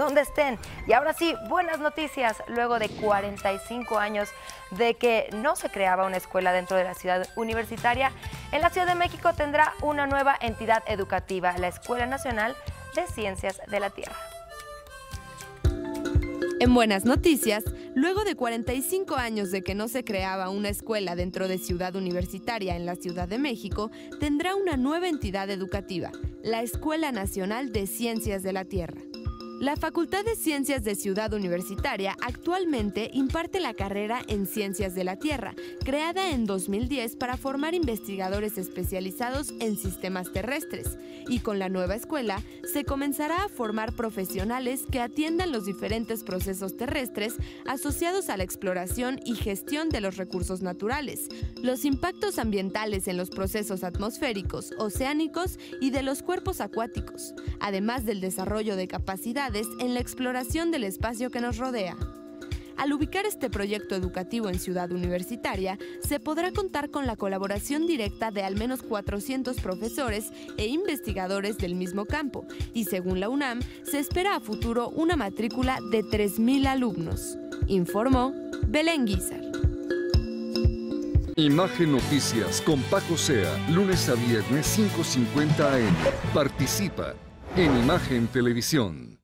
donde estén. Y ahora sí, buenas noticias. Luego de 45 años de que no se creaba una escuela dentro de la ciudad universitaria, en la Ciudad de México tendrá una nueva entidad educativa, la Escuela Nacional de Ciencias de la Tierra. En buenas noticias, luego de 45 años de que no se creaba una escuela dentro de Ciudad Universitaria en la Ciudad de México, tendrá una nueva entidad educativa, la Escuela Nacional de Ciencias de la Tierra. La Facultad de Ciencias de Ciudad Universitaria actualmente imparte la carrera en Ciencias de la Tierra, creada en 2010 para formar investigadores especializados en sistemas terrestres, y con la nueva escuela se comenzará a formar profesionales que atiendan los diferentes procesos terrestres asociados a la exploración y gestión de los recursos naturales, los impactos ambientales en los procesos atmosféricos, oceánicos y de los cuerpos acuáticos, además del desarrollo de capacidades en la exploración del espacio que nos rodea. Al ubicar este proyecto educativo en Ciudad Universitaria, se podrá contar con la colaboración directa de al menos 400 profesores e investigadores del mismo campo, y según la UNAM, se espera a futuro una matrícula de 3.000 alumnos, informó Belén Guizar. Imagen Noticias con Paco Sea, lunes a viernes 5.50 am. Participa en Imagen Televisión.